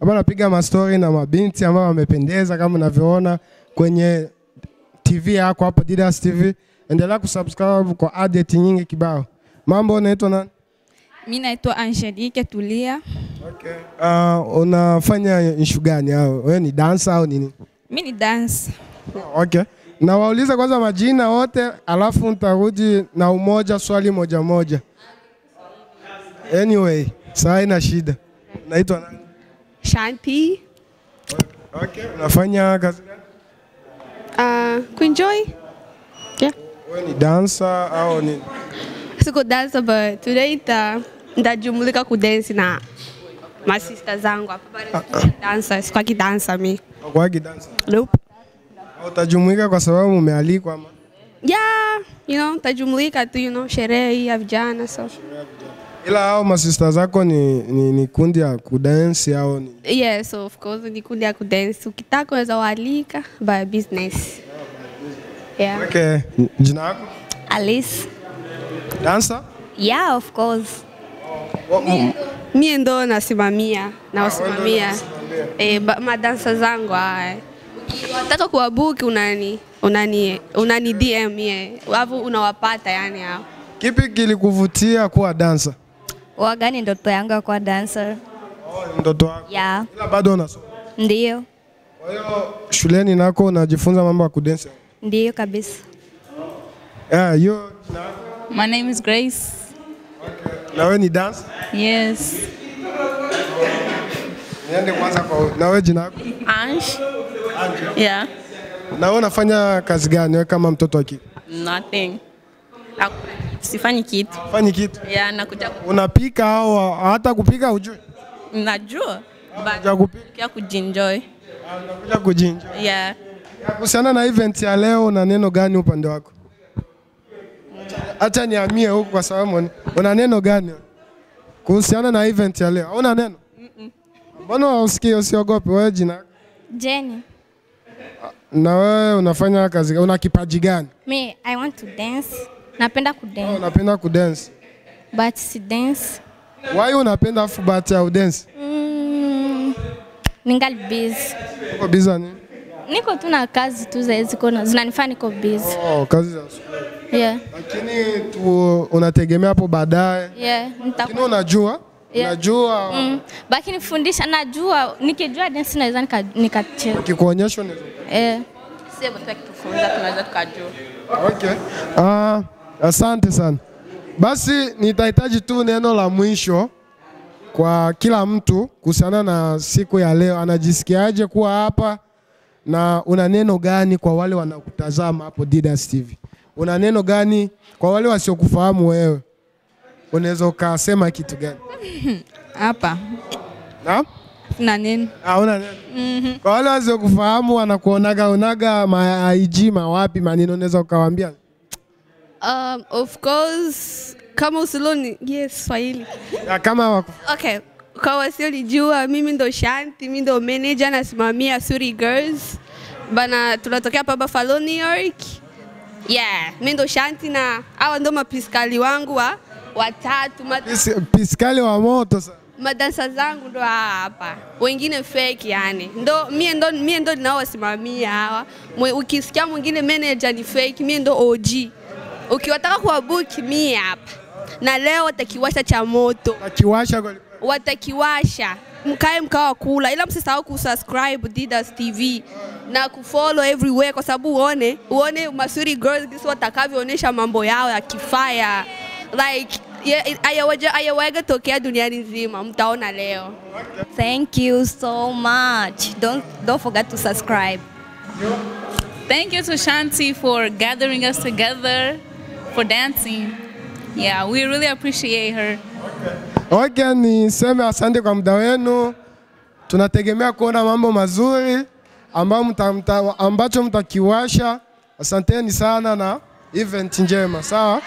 hapa napiga mastori na mabinti ambao wamependeza kama unavyoona kwenye TV yako hapo Didas TV. Endelea kusubscribe kwa update nyingi kibao. Mambo, unaitwa nani? Mimi naitwa Angelique Tulia. Okay. Uh, unafanya issue gani au wewe ni dancer au nini? Mimi ni dance. Okay. Na waulize kwanza majina wote, alafu nitarudi na umoja swali moja moja. Anyway, saa ina shida. Naitwa nani? Shanti. Okay. Unafanya kazi gani? Uh, kuenjoy. Yeah. Wewe ni dancer au ni Siko dancer but today ita ndajumulika ku kudance na masista zangu hapa bado dancer, siko kidansa mi. kwa dancer? Nope. Au utajumuika kwa sababu umealikwa ama? Yeah, you know, tajumulika tu, you know, sherehe hii ya vijana so. Ila hao masista zako ni, ni, ni kundi ya kudansi au ni Yes, of course ni kundi ya kudansi. Ukitaka unaweza waalika by business. Yeah. Okay. Jina lako? Alice. Dancer? Yeah, of course. Oh, Mie ndo nasimamia na wasimamia eh, ba- madansa zangu haya. Unataka kuwabuki unani unani unani DM ye, alafu unawapata yani hao. Kipi kilikuvutia kuwa dancer? Wagani ndoto yangu ya kuwa dancer. Oh, ndoto yako. Yeah, Ila bado unasoma. ndio. Kwa hiyo shuleni nako unajifunza mambo ya kudance. Ndio kabisa. Yeah, you My name is Grace. Okay. na wewe ni dance? Yes. Niende kwanza kwa na wewe jina lako? Ange. Yeah. Na wewe unafanya kazi gani wewe kama mtoto wa kike? Nothing. Ak- Sifanyi kitu. Fanyi kitu. Yeah, nakuja ku- Unapika au hata kupika hujui? najua. Unakuja kupika, kujinjoy. unakuja kujinjoy. Yeah. Kuhusiana na event ya leo, una neno gani upande wako? Acha niamie huku kwa sababu una neno gani kuhusiana na event ya leo? Una neno? Mbona usikii usiogope? Wewe jina? Jenny. na wewe unafanya kazi gani? Una kipaji gani? Me, I want to dance. Napenda Oh, kudance. Unapenda kudance. But si dance. Why unapenda but ya dance? Mm, ningali busy. Uko busy nini? Niko tu na kazi tu za ziko na zinanifanya niko busy. Oh, kazi za shule. Yeah. Lakini tu unategemea hapo baadaye. Yeah, nitakuwa unajua? Yeah. Unajua mm. Baki nifundisha, najua nikijua dance naweza nikacheza. ukikuonyesha unaweza. Eh. Sasa tu akitufunza tunaweza tukajua. Okay. Ah, asante sana. Basi nitahitaji tu neno la mwisho kwa kila mtu kuhusiana na siku ya leo. Anajisikiaje kuwa hapa na una neno gani kwa wale wanakutazama hapo Didas TV? Una neno gani kwa wale wasiokufahamu wewe? Unaweza ukasema kitu gani? Hapa Naam? na nini? Ah, una neno. Kwa wale wasiokufahamu wanakuonaga onaga ma IG mawapi maneno unaweza ukawaambia? Um, of course kama usiloni yes Swahili. Ya, kama wako. Okay, kwa wasionijua mimi ndo Shanti, mimi ndo manager nasimamia Suri Girls. Bana tunatokea hapa Buffalo, New York. Yeah, mimi ndo Shanti na hawa ndo mapiskali wangu wa watatu piskali wa moto sasa madansa zangu ndo hapa, wengine fake yani. Ndo mie ndo mie ndo ninaowasimamia hawa. Ukisikia mwingine manager ni fake, mie ndo OG. Ukiwataka kuwabuki mie hapa, na leo watakiwasha cha moto. Watakiwasha watakiwasha. Mkae mkawa kula, ila msisahau kusubscribe Didas TV na kufollow everywhere, kwa sababu uone uone Masuri Girls jinsi watakavyoonyesha mambo yao ya kifaya like ayawaga tokea duniani nzima, mtaona leo. Thank you so much. Don't don't forget to subscribe. Thank you to Shanti for gathering us together for dancing. Yeah, we really appreciate her. Okay, niseme asante kwa muda wenu. Tunategemea kuona mambo mazuri ambao mta, mta, ambacho mtakiwasha. Asanteni sana na event njema, sawa?